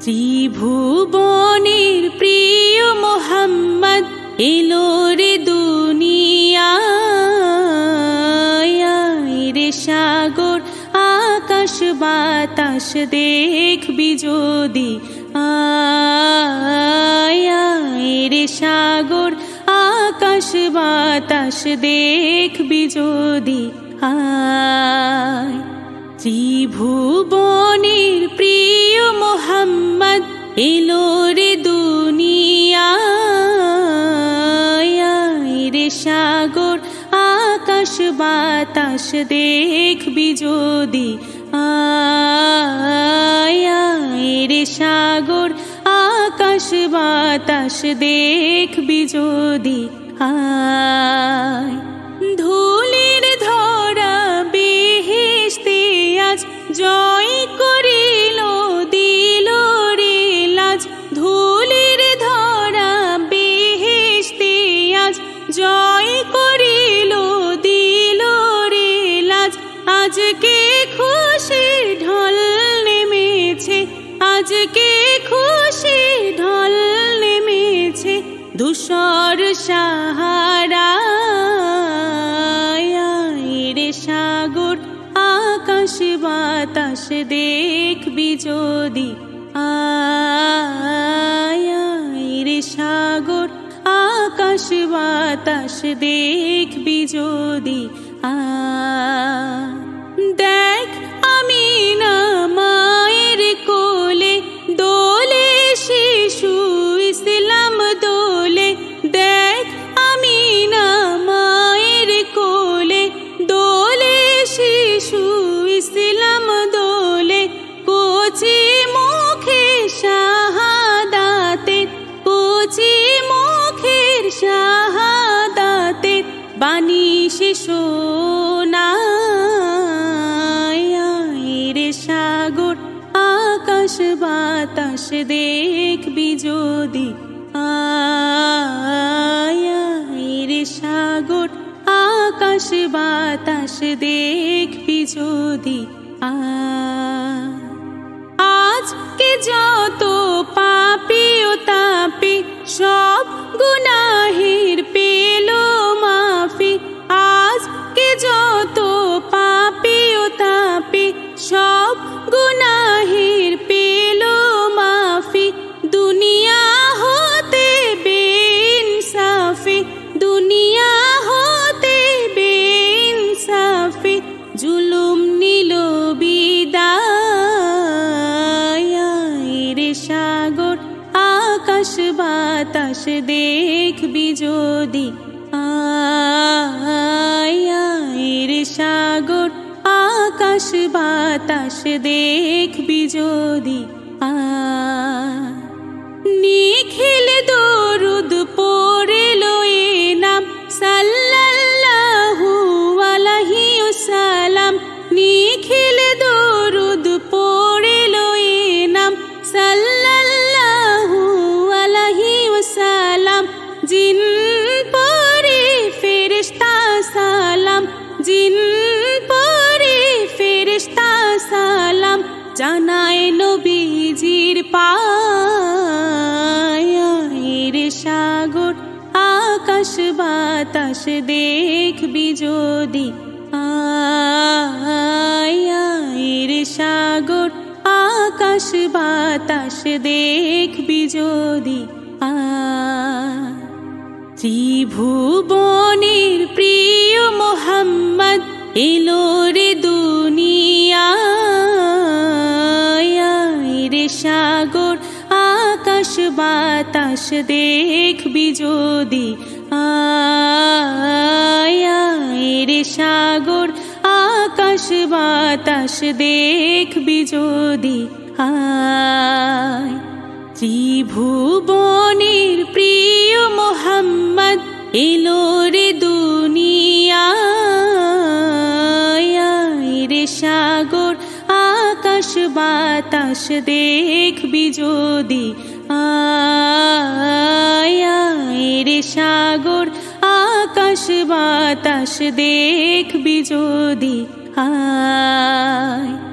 ত্রিভুবনের প্রিয় মোহাম্মদ এলো রে দুনিয়ায়। রে সাগর, আকাশ বাতাস দেখবি যদি। রে সাগর, আকাশ বাতাস দেখবি যদি। আয়, ত্রিভুবনের মোহাম্মদ এলো রে রে সাগর, আকাশ, বাতাস দেখবি যদি রে সাগর, আকাশ, বাতাস দেখবি যদি আয়। ধুলির আজকে খুশি ঢল নেমেছে দুসর সাহারা রে সাগর, আকাশ বাতাস দেখবি যদি রে সাগর, আকাশ বাতাস দেখবি যদি আ, দেখ আমি না রে সাগর, আকাশ বাতাস দেখবি যদি রে সাগর, আকাশ বাতাস দেখবি যদি আজকে যত পাপি ও তাপি, সব গুনাহের বাতাস দেখবি যদি আয়ের সাগর আকাশ বাতাস দেখবি যদি জিন পরে ফেরেশতা সালাম জানায় নবীজির পায়। রে সাগর, আকাশ বাতাস দেখবি যদি আয় রে সাগর, আকাশ বাতাস দেখবি যদি আ ত্রিভুবনের প্রিয় মোহাম্মদ এলো রে দুনিয়ায়। রে সাগর, আকাশ বাতাস দেখবি যদি। রে সাগর, আকাশ বাতাস দেখবি যদি। আয়, ত্রিভুবনের প্রিয় এলো রে দুনিয়ায় রে সাগর, আকাশ বাতাস দেখবি যদি। রে সাগর, আকাশ বাতাস দেখবি যদি। আয়।